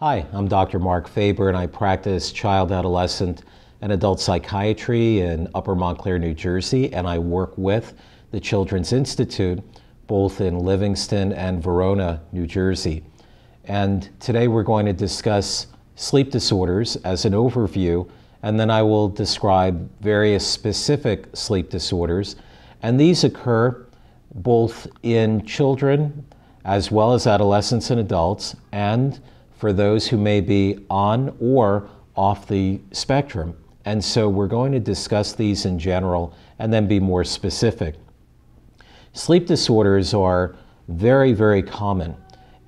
Hi, I'm Dr. Mark Faber, and I practice child, adolescent, and adult psychiatry in Upper Montclair, New Jersey, and I work with the Children's Institute both in Livingston and Verona, New Jersey. And today we're going to discuss sleep disorders as an overview, and then I will describe various specific sleep disorders. And these occur both in children as well as adolescents and adults, and for those who may be on or off the spectrum. And so we're going to discuss these in general and then be more specific. Sleep disorders are very, very common.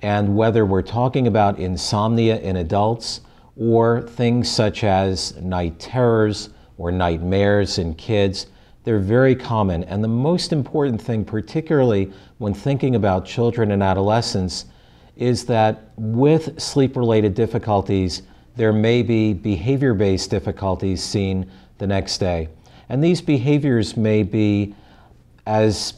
And whether we're talking about insomnia in adults or things such as night terrors or nightmares in kids, they're very common. And the most important thing, particularly when thinking about children and adolescents, is that with sleep related difficulties, there may be behavior based difficulties seen the next day. And these behaviors may be as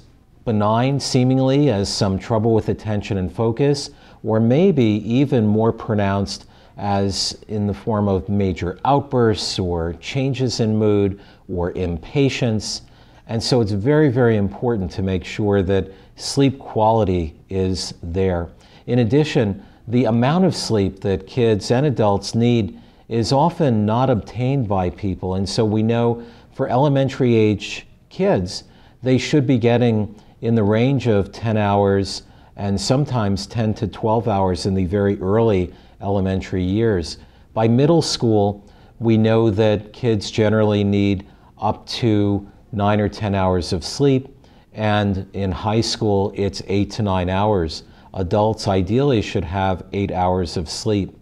benign, seemingly, as some trouble with attention and focus, or maybe even more pronounced as in the form of major outbursts or changes in mood or impatience. And so it's very, very important to make sure that sleep quality is there. In addition, the amount of sleep that kids and adults need is often not obtained by people. And so we know for elementary age kids, they should be getting in the range of 10 hours and sometimes 10 to 12 hours in the very early elementary years. By middle school, we know that kids generally need up to nine or 10 hours of sleep, and in high school, it's eight to nine hours. Adults ideally should have eight hours of sleep.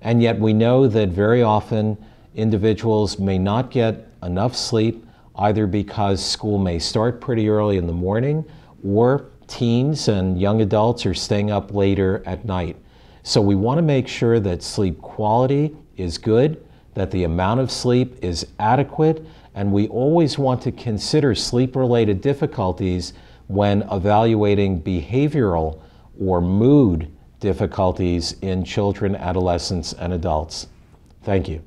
And yet, we know that very often individuals may not get enough sleep either because school may start pretty early in the morning or teens and young adults are staying up later at night. So we want to make sure that sleep quality is good, that the amount of sleep is adequate, and we always want to consider sleep related difficulties when evaluating behavioral or mood difficulties in children, adolescents, and adults. Thank you.